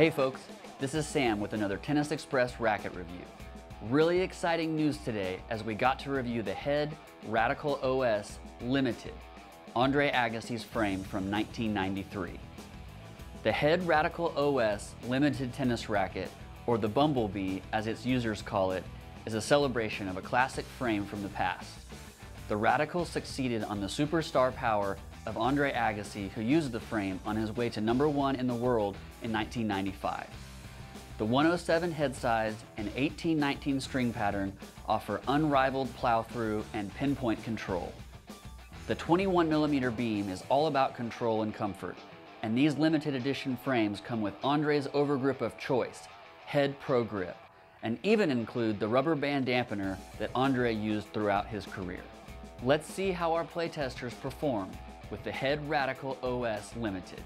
Hey folks, this is Sam with another Tennis Express racket review. Really exciting news today as we got to review the Head Radical OS Limited, Andre Agassi's frame from 1993. The Head Radical OS Limited Tennis Racket, or the Bumblebee as its users call it, is a celebration of a classic frame from the past. The Radical succeeded on the superstar power of Andre Agassi who used the frame on his way to number one in the world in 1995. The 107 head size and 1819 string pattern offer unrivaled plow-through and pinpoint control. The 21 millimeter beam is all about control and comfort, and these limited edition frames come with Andre's overgrip of choice, Head Pro Grip, and even include the rubber band dampener that Andre used throughout his career. Let's see how our playtesters perform with the Head Radical OS Limited.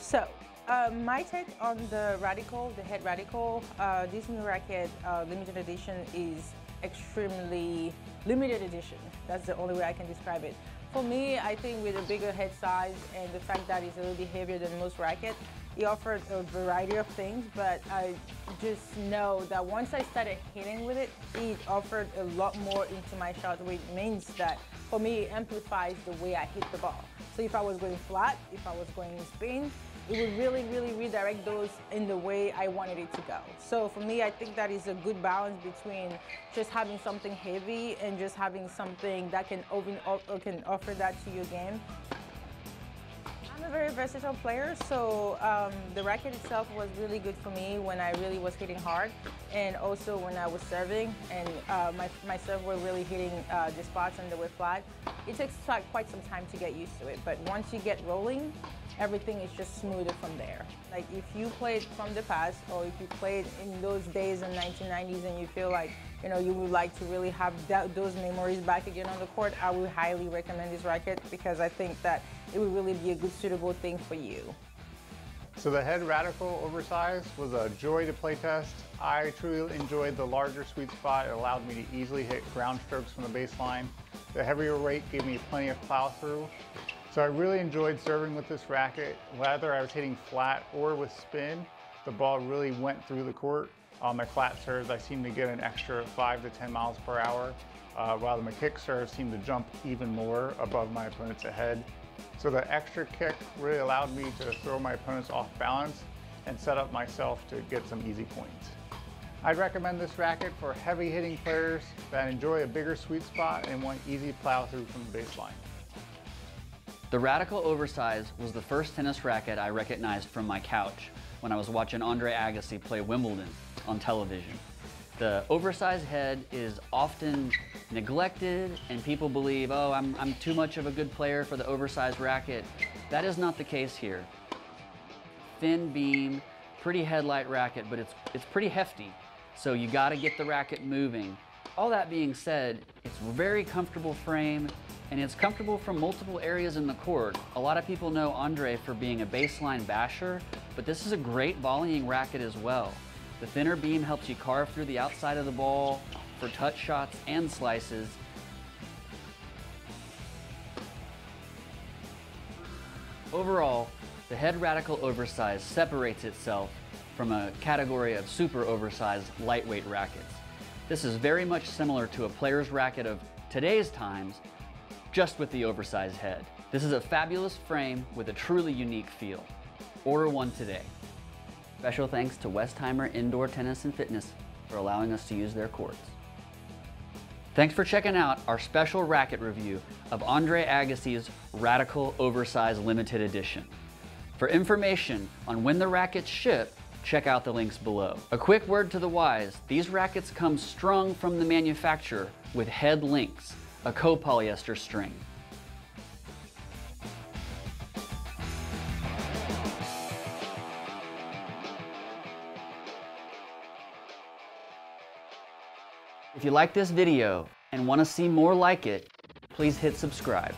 So, uh, my take on the Radical, the Head Radical, uh, this new racket, uh, limited edition, is extremely limited edition. That's the only way I can describe it. For me, I think with a bigger head size and the fact that it's a little bit heavier than most rackets, it offered a variety of things, but I just know that once I started hitting with it, it offered a lot more into my shot, which means that for me, it amplifies the way I hit the ball. So if I was going flat, if I was going in spin, it would really, really redirect those in the way I wanted it to go. So for me, I think that is a good balance between just having something heavy and just having something that can, open, uh, can offer that to your game. A very versatile player, so um, the racket itself was really good for me when I really was hitting hard, and also when I was serving, and uh, my, my serve were really hitting uh, the spots and they were flat. It takes quite some time to get used to it, but once you get rolling, everything is just smoother from there. Like if you played from the past or if you played in those days in 1990s and you feel like, you know, you would like to really have that, those memories back again on the court, I would highly recommend this racket because I think that it would really be a good suitable thing for you. So the Head Radical Oversize was a joy to play test. I truly enjoyed the larger sweet spot. It allowed me to easily hit ground strokes from the baseline. The heavier weight gave me plenty of plow through. So I really enjoyed serving with this racket. Whether I was hitting flat or with spin, the ball really went through the court. On my flat serves, I seemed to get an extra five to 10 miles per hour, uh, while my kick serve seemed to jump even more above my opponent's head. So the extra kick really allowed me to throw my opponents off balance and set up myself to get some easy points. I'd recommend this racket for heavy hitting players that enjoy a bigger sweet spot and want easy plow through from the baseline. The Radical Oversize was the first tennis racket I recognized from my couch when I was watching Andre Agassi play Wimbledon on television. The oversized head is often neglected and people believe, oh, I'm, I'm too much of a good player for the oversized racket. That is not the case here. Thin beam, pretty headlight racket, but it's, it's pretty hefty. So you gotta get the racket moving. All that being said, it's very comfortable frame and it's comfortable from multiple areas in the court. A lot of people know Andre for being a baseline basher, but this is a great volleying racket as well. The thinner beam helps you carve through the outside of the ball for touch shots and slices. Overall, the Head Radical Oversize separates itself from a category of super oversized lightweight rackets. This is very much similar to a player's racket of today's times, just with the oversized head. This is a fabulous frame with a truly unique feel. Order one today. Special thanks to Westheimer Indoor Tennis and Fitness for allowing us to use their courts. Thanks for checking out our special racket review of Andre Agassi's Radical Oversized Limited Edition. For information on when the rackets ship, check out the links below. A quick word to the wise, these rackets come strung from the manufacturer with Head Lynx a copolyester string. If you like this video and want to see more like it, please hit subscribe.